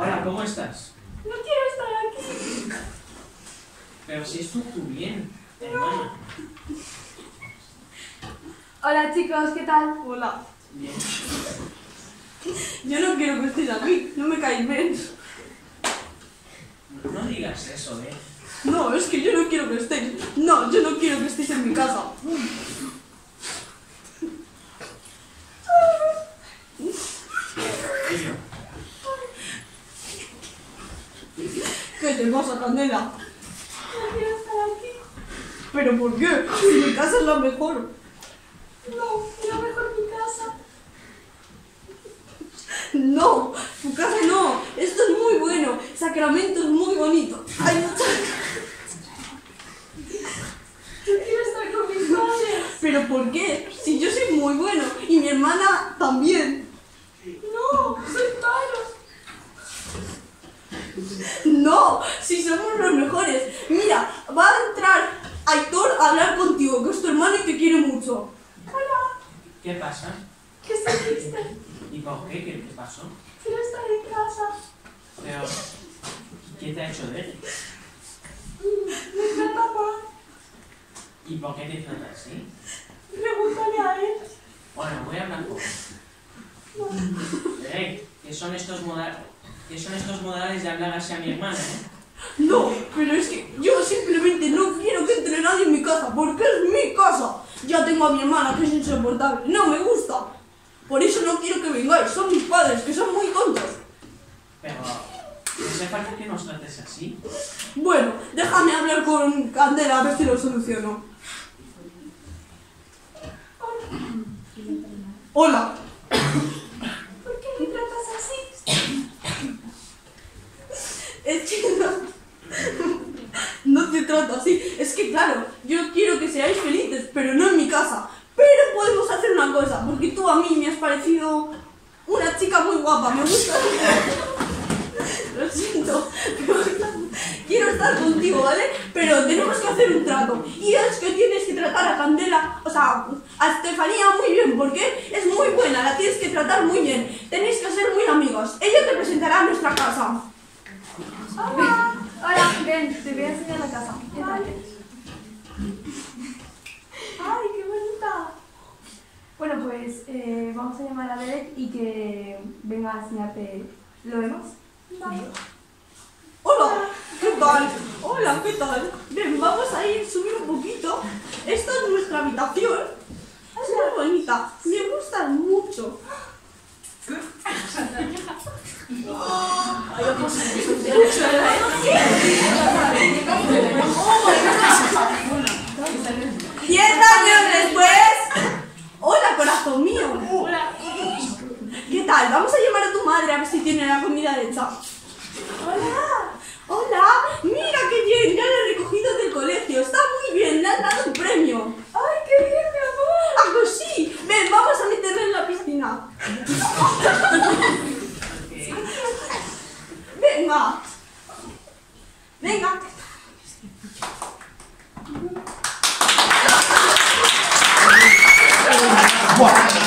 Hola, ¿cómo estás? No quiero estar aquí. Pero si es tu, tu bien, hermana. Hola chicos, ¿qué tal? Hola. Bien. Yo no quiero que estéis aquí, no me caéis bien. No, no digas eso, ¿eh? No, es que yo no quiero que estéis. No, yo no quiero que estéis en mi casa. ¿Qué te pasa, Candela? No quiero estar aquí. ¿Pero por qué? Si mi casa es la mejor. No, quiero mejor mi casa. No, tu casa no. Esto es muy bueno. Sacramento es muy bonito. Hay muchas... Yo quiero estar con mis padres. ¿Pero por qué? Si yo soy muy bueno y mi hermana también. No, soy. No, si somos los mejores. Mira, va a entrar Aitor a hablar contigo, que es tu hermano y te quiere mucho. Hola, ¿Qué pasa? ¿qué sentiste? ¿Y por qué? ¿Qué, qué pasó? Quiero estar en casa. Pero, ¿qué te ha hecho de él? Me trata mal. ¿Y por qué te trata así? Pregúntale a él. Bueno, voy a hablar con él. Eh, ¿qué son estos modales? ¿Qué son estos modales de hablar así a mi hermana, eh? No, pero es que yo simplemente no quiero que entre nadie en mi casa, porque es mi casa. Ya tengo a mi hermana que es insoportable, no me gusta. Por eso no quiero que vengáis, son mis padres, que son muy tontos. Pero, ¿no hace falta que nos trates así? Bueno, déjame hablar con Candela a ver si lo soluciono. Hola. ¿Por qué me tratas así? Es que no, no te trato así. Es que claro, yo quiero que seáis felices, pero no en mi casa. Pero podemos hacer una cosa, porque tú a mí me has parecido una chica muy guapa. Me gusta. Lo siento. Quiero estar contigo, ¿vale? Pero tenemos que hacer un trato. Y es que tienes que tratar a Candela, o sea, a Estefanía muy bien, porque es muy buena, la tienes que tratar muy bien. Tenéis que ser muy amigos. Ella te presentará a nuestra casa. Ven, te voy a enseñar la casa. Entrate. Ay, qué bonita. Bueno, pues eh, vamos a llamar a Derek y que venga a enseñarte lo. Vale. Hola, ¿qué tal? Hola, ¿qué tal? Ven, vamos a ir, subir un poquito. Esta es nuestra habitación. Es muy bonita, me gusta mucho. ¡Diez años después! ¡Hola, corazón mío! ¿Qué tal? Vamos a llamar a tu madre a ver si tiene la comida hecha. Hola. Hola, mira qué bien, ya la he recogido del colegio. Está muy bien, Fuck.